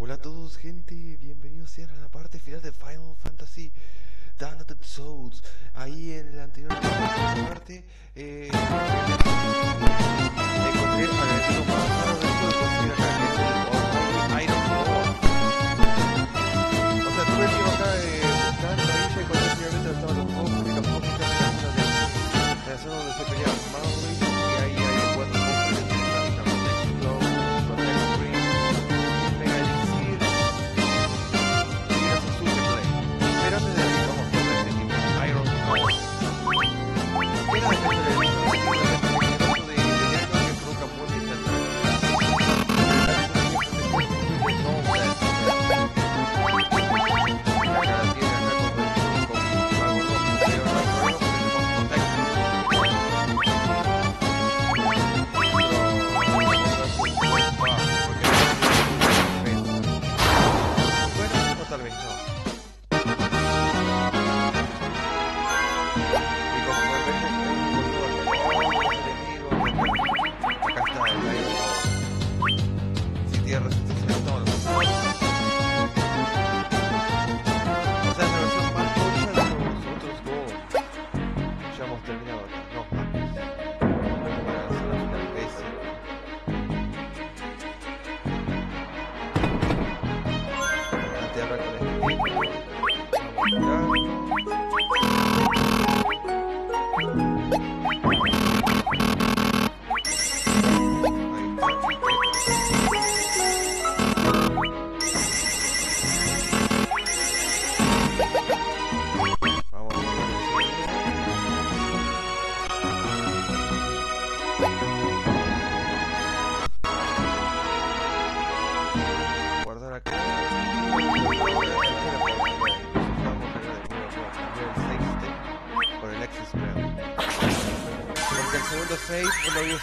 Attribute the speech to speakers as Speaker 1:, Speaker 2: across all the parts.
Speaker 1: Hola a todos, gente. Bienvenidos a la parte final de Final Fantasy the Souls. Ahí en el anterior parte, eh, encontré agradecido más a de conseguir acá que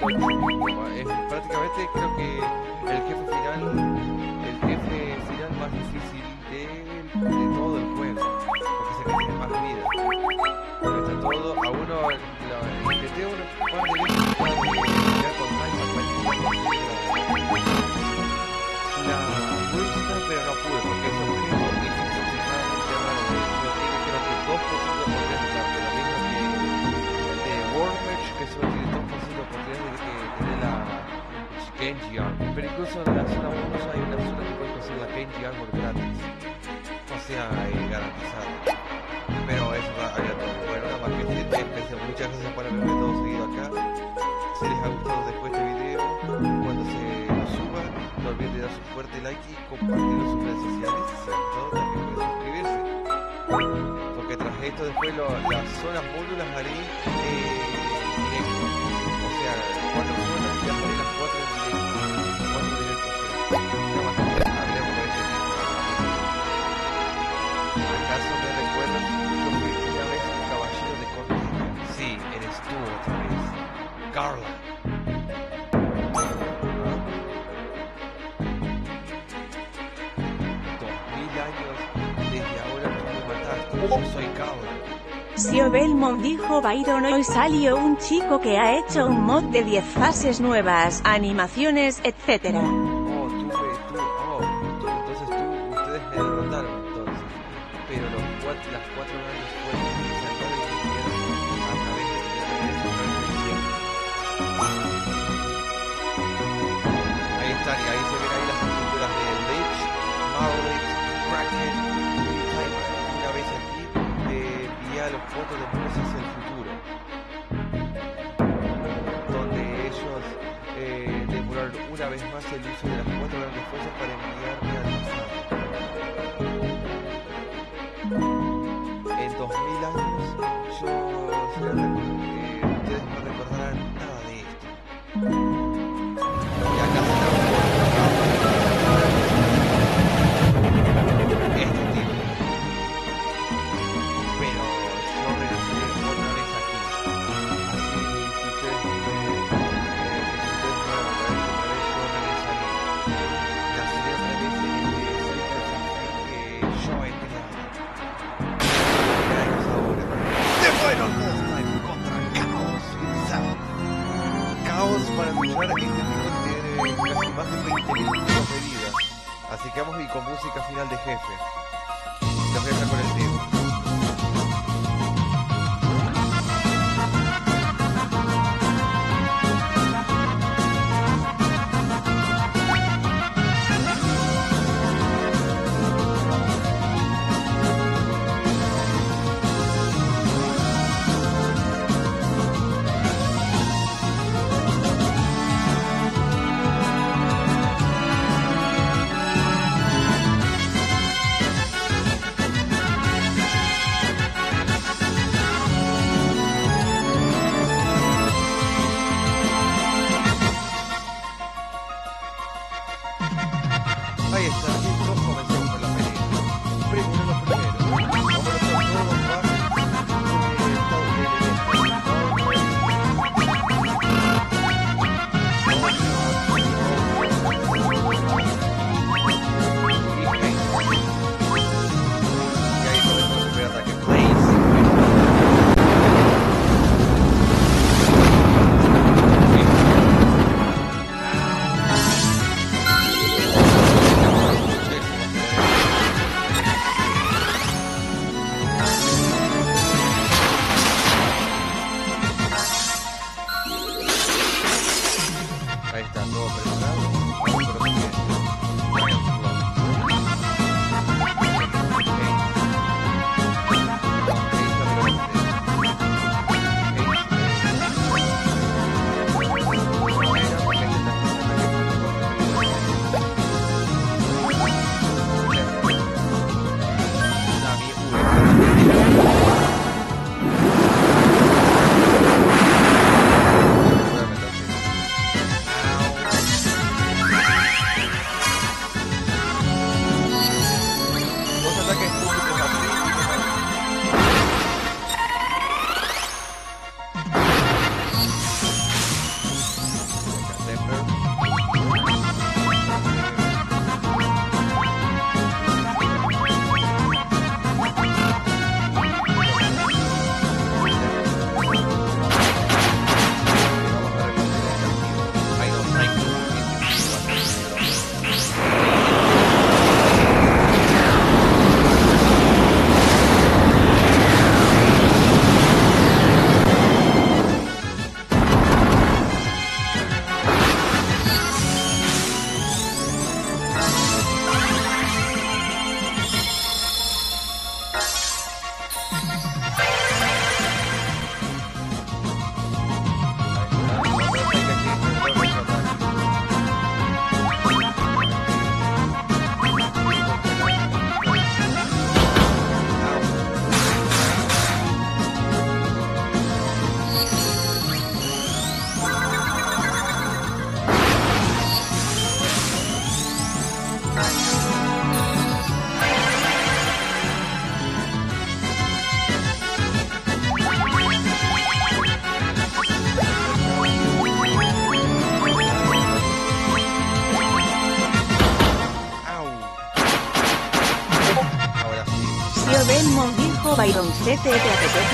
Speaker 1: Es prácticamente creo que el jefe final, el jefe final más difícil de, de todo el juego. Porque es el que tiene más vida. Porque está todo, a uno, lo, intenté uno, par de veces ya con Time la Wilson, pero no pude porque ese objeto es extremadamente raro. Solo tiene creo que 2% de de oportunidad de que tiene la Genji Armor. Pero incluso en la zona 1 hay una zona que puedes conseguir la Genji Armor gratis. O sea, eh, garantizada. Pero eso va aleatorio. Bueno, nada más que empecé. muchas gracias por haberme todo seguido acá. Si les ha gustado después este video, cuando se lo suba, no olviden de dar su fuerte like y compartirlo en sus redes sociales. Sobre todo también pueden suscribirse. Porque tras esto después lo- las zonas bonus las haré eh, directo. Cuatro zonas y haré las cuatro en directo. Cuatro directos. o sea. Nada más que hablemos de este tipo. ¿Acaso me recuerdas? Yo fui una vez un caballero de Cornelia. Sí, eres tú otra vez. Carla.
Speaker 2: Belmont dijo Byron hoy salió un chico que ha hecho un mod de 10 fases nuevas, animaciones, etc.
Speaker 1: fotos de empresas el futuro, donde ellos eh, una vez más el uso de las cuatro grandes fuerzas para enviarme al pasado. En 2000 años, yo se eh, ustedes no recordarán nada de
Speaker 3: esto. Y acá se está este tipo 20 minutos de vida. Así que vamos a ir con música final de jefe. Los
Speaker 1: jefes.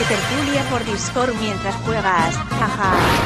Speaker 1: tertulia por Discord mientras juegas, jaja.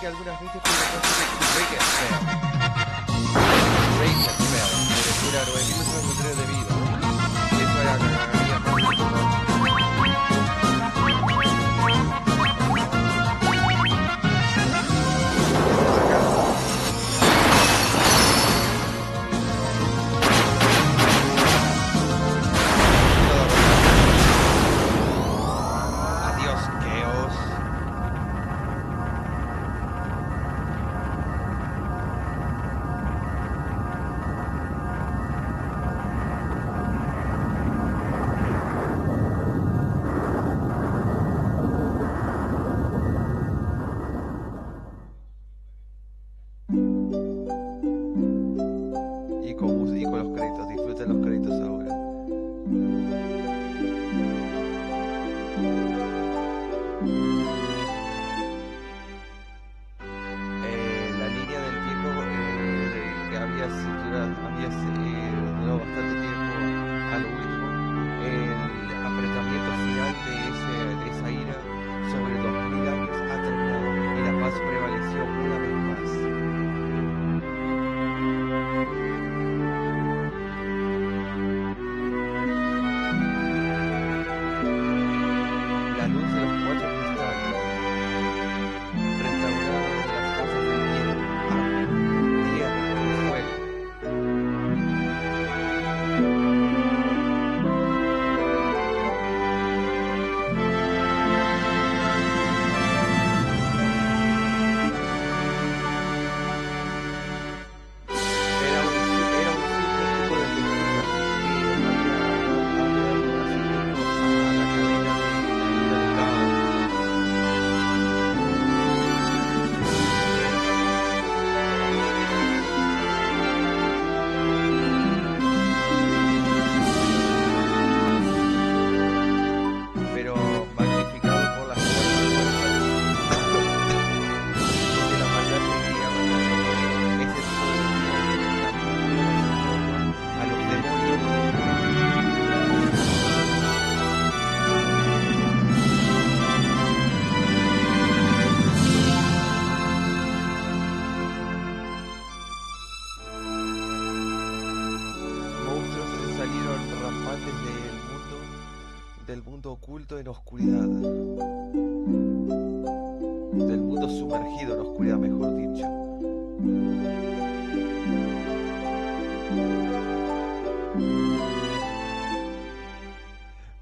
Speaker 1: que algunas veces tiene que hacer pura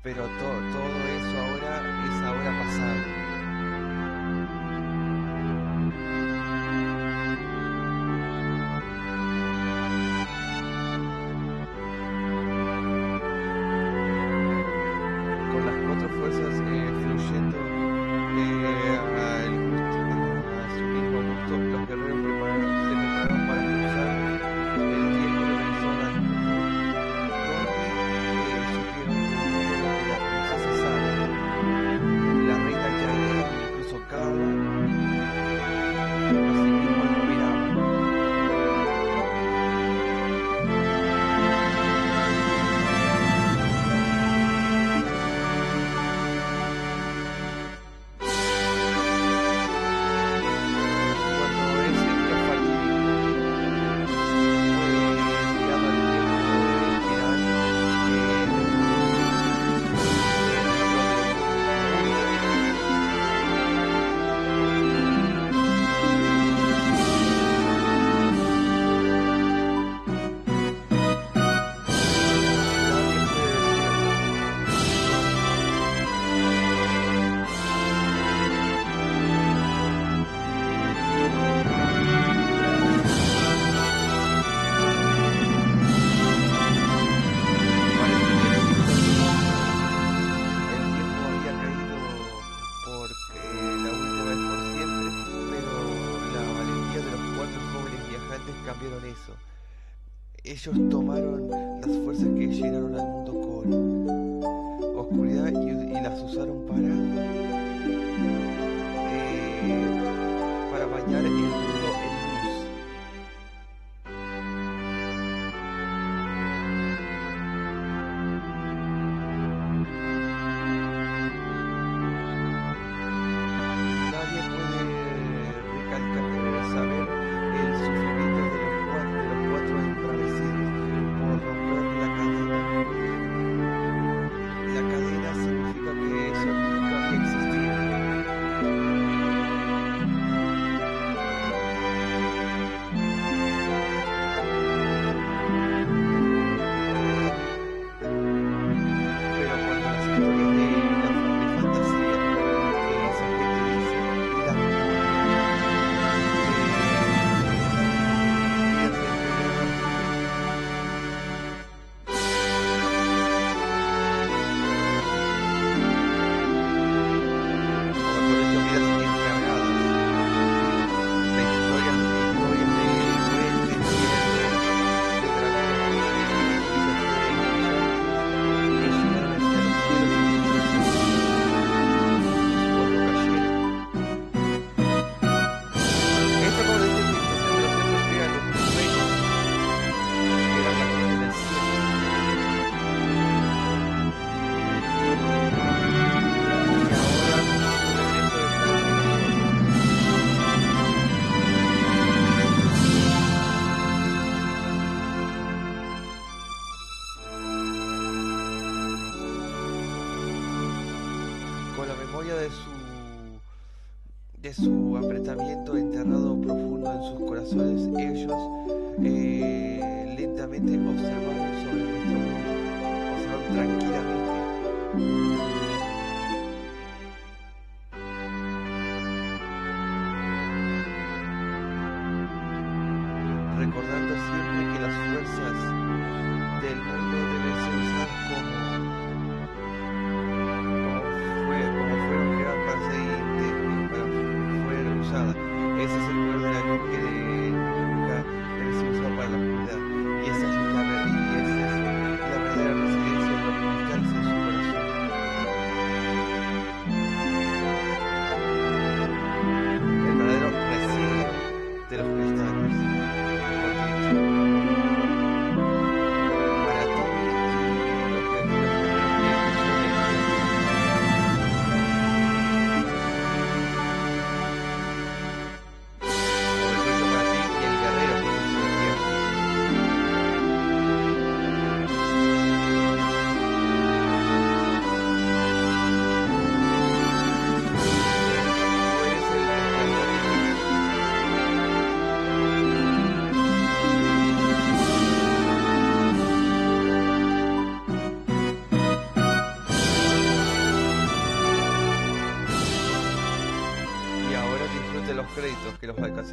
Speaker 1: Pero todo ellos tomaron las fuerzas que llenaron al mundo con oscuridad y, y las usaron para enterrado profundo en sus corazones, ellos eh, lentamente observaron sobre nuestro mundo, observaron tranquilamente.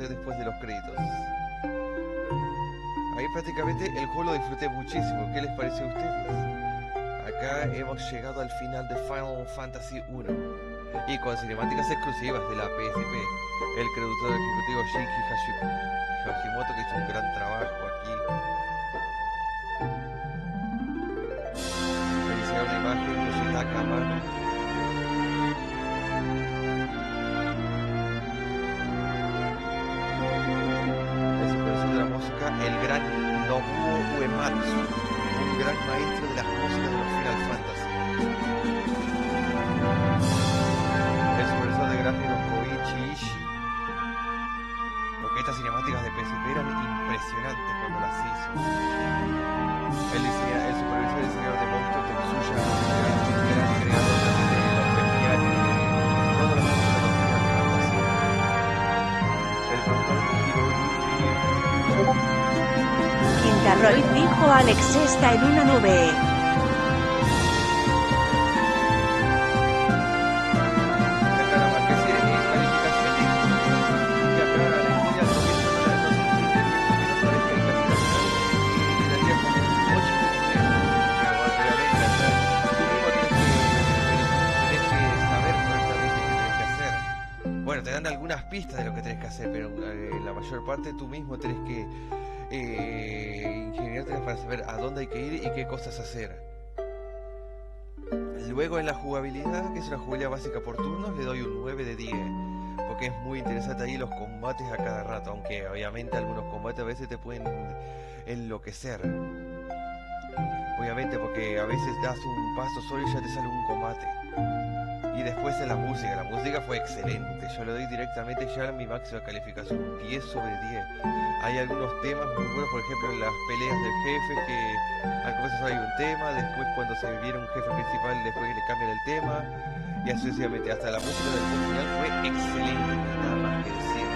Speaker 1: Después de los créditos. Ahí prácticamente el juego lo disfruté muchísimo. ¿Qué les pareció a ustedes? Acá hemos llegado al final de Final Fantasy 1 y con cinemáticas exclusivas de la PSP. El productor ejecutivo Shinji Hashi- Hashimoto que hizo un gran trabajo Nobuo Uematsu, un gran maestro de las músicas de los Final que saber correctamente qué tienes que hacer. Bueno, te dan algunas pistas de lo que tenés que hacer, pero eh, la mayor parte tú mismo tenés que eh, para saber a dónde hay que ir y qué cosas hacer. Luego en la jugabilidad, que es una jugabilidad básica por turnos, le doy un 9 de 10. Porque es muy interesante ahí los combates a cada rato, aunque obviamente algunos combates a veces te pueden enloquecer. Obviamente porque a veces das un paso solo y ya te sale un combate. Y después en la música, la música fue excelente. Yo le doy directamente ya mi máxima calificación, un 10 sobre 10. Hay algunos temas muy buenos, por ejemplo en las peleas del jefe, que al comienzo hay un tema, después cuando se viene un jefe principal, después le cambian el tema, y así sucesivamente. Hasta la música del final fue excelente, nada más que decir.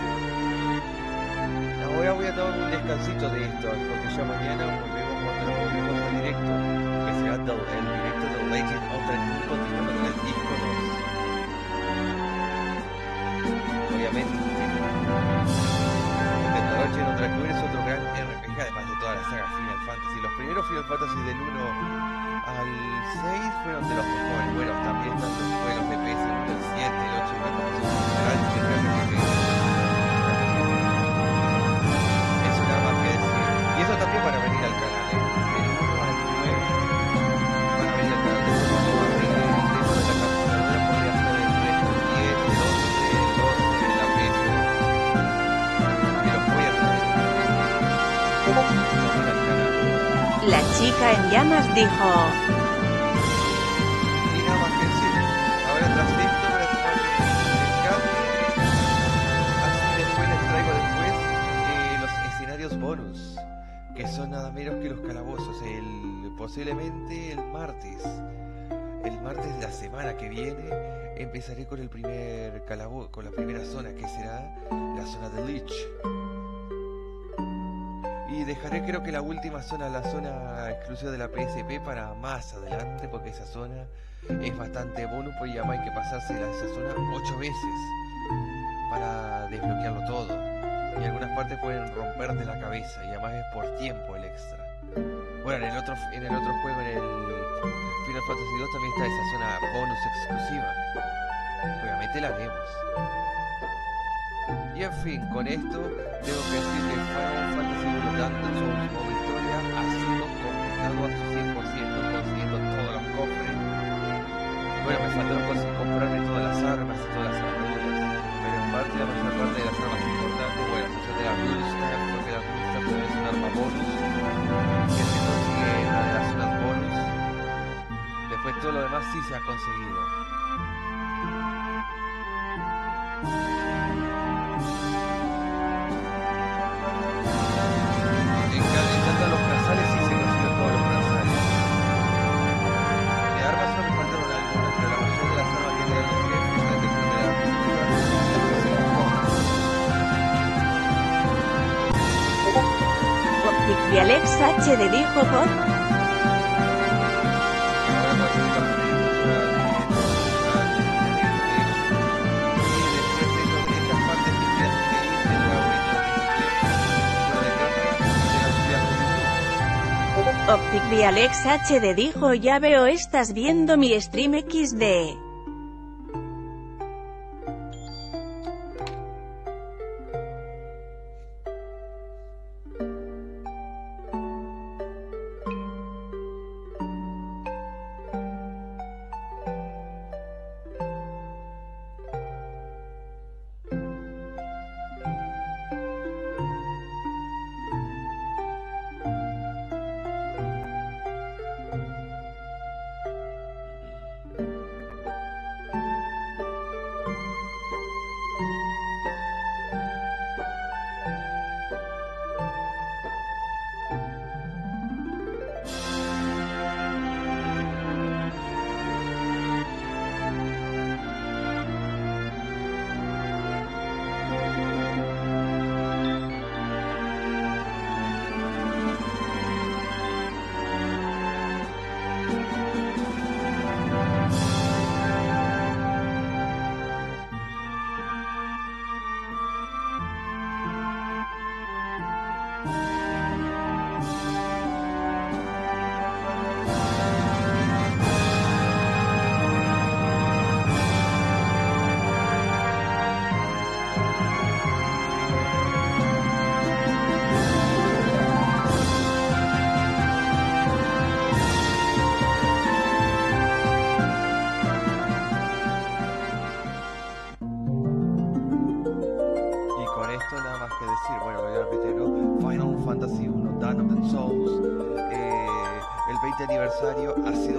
Speaker 1: Ahora voy a tomar un descansito de esto, porque ya mañana volvemos volvemos al directo, que será el directo de Legend of Dragoon continuando con el disco 2. Obviamente, porque Toroche no Dragoon es otro gran RPG, además de toda la saga Final Fantasy. Los primeros Final Fantasy del 1 al 6 fueron de los mejores. Bueno, también están los juegos de PS1, el 7, el 8 y el 9, que son grandes RPG. Eso nada más que decir. Y eso también para venir eh, los escenarios bonus. Que son nada menos que los calabozos. El, posiblemente el martes. El martes de la semana que viene empezaré con el primer calabozo, con la primera zona que será la zona de Lich. Y dejaré creo que la última zona, la zona exclusiva de la PSP para más adelante, porque esa zona es bastante bonus, pues ya hay que pasarse a esa zona ocho veces para desbloquearlo todo. Y algunas partes pueden romperte la cabeza, y además es por tiempo el extra. Bueno, en el otro, en el otro juego, en el Final Fantasy 2 también está esa zona bonus exclusiva. Obviamente la vemos. Y en fin, con esto tengo que decir que Final Fantasy 1 tanto en su modo historia ha sido completado a su 100% consiguiendo todos los cofres. Bueno, me faltaron comprarme todas las armas y todas las armaduras, pero en parte la mayor parte de las armas importantes, bueno, la excepción de la Blue Staff, porque la Blue Staff es un arma bonus, que se consigue en una las zonas bonus. Después todo lo demás sí se ha conseguido. Quedan seguir, tengo ahorita
Speaker 2: Optic Alex HD dijo ya veo estás viendo mi stream XD.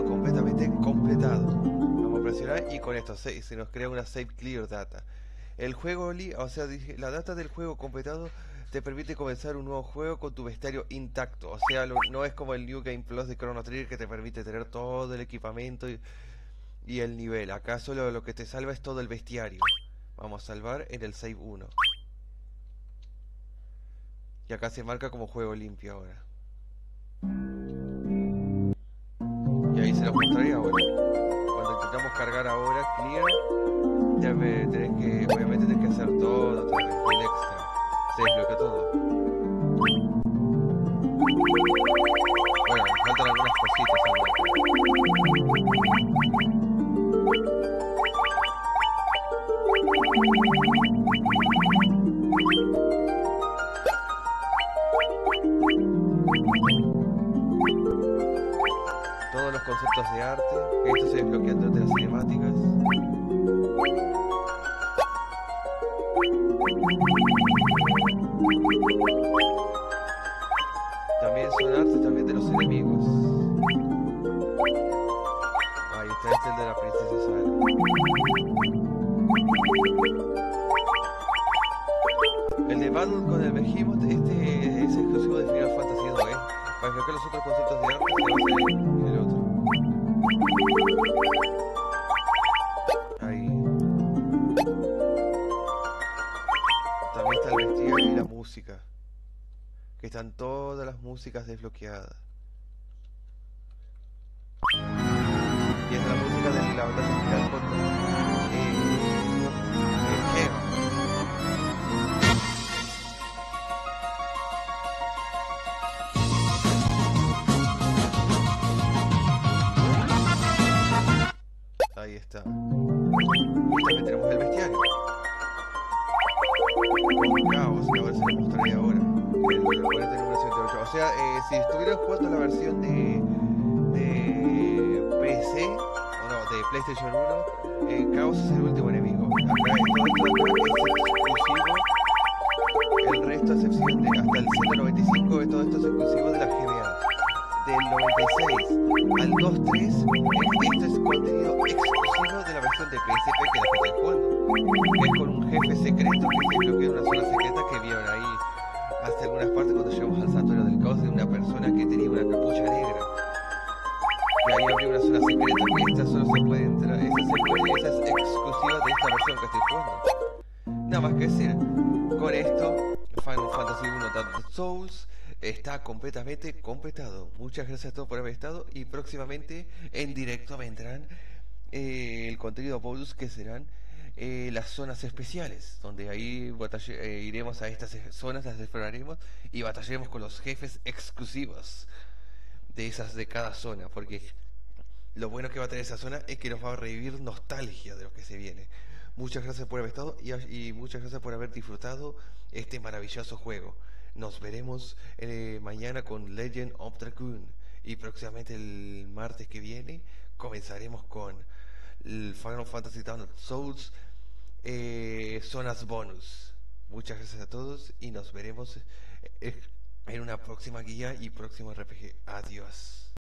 Speaker 1: Completamente completado. Vamos a presionar y con esto se, se nos crea una Save Clear Data. El juego, o sea, la data del juego completado te permite comenzar un nuevo juego con tu bestiario intacto. O sea, no es como el New Game Plus de Chrono Trigger que te permite tener todo el equipamiento y, y el nivel. Acá solo lo que te salva es todo el bestiario. Vamos a salvar en el Save 1. Y acá se marca como juego limpio ahora. Y ahí se lo mostraré ahora. Cuando intentamos cargar ahora, clear, ya ve- tenés que, obviamente tenés que hacer todo vez, el extra. Se desbloquea todo. Bueno, me faltan algunas cositas ahora. Conceptos de arte, esto se desbloquea durante las cinemáticas. También son artes también de los enemigos. Ahí está este de la princesa Sara. Músicas desbloqueadas. Si estuvieran jugando la versión de, de PC, o no, de PlayStation 1, eh, Caos es el último enemigo. Es. El resto, a excepción de hasta el 195, todo esto es exclusivo de la GBA del 96 al 2.3 esto es contenido exclusivo de la versión de PSP que la jugando es con un jefe secreto que es exclusiva de esta versión que estoy jugando nada más que decir con esto Final Fantasy 1 Dark Souls está completamente completado. Muchas gracias a todos por haber estado y próximamente en directo vendrán eh, el contenido bonus que serán eh, las zonas especiales, donde ahí eh, iremos a estas zonas, las exploraremos y batallaremos con los jefes exclusivos de esas de cada zona, porque lo bueno que va a tener esa zona es que nos va a revivir nostalgia de lo que se viene. Muchas gracias por haber estado y, muchas gracias por haber disfrutado este maravilloso juego. Nos veremos eh, mañana con Legend of Dragoon y próximamente el martes que viene comenzaremos con el Final Fantasy Town Souls eh, zonas bonus. Muchas gracias a todos y nos veremos eh, en una próxima guía y próximo RPG. Adiós.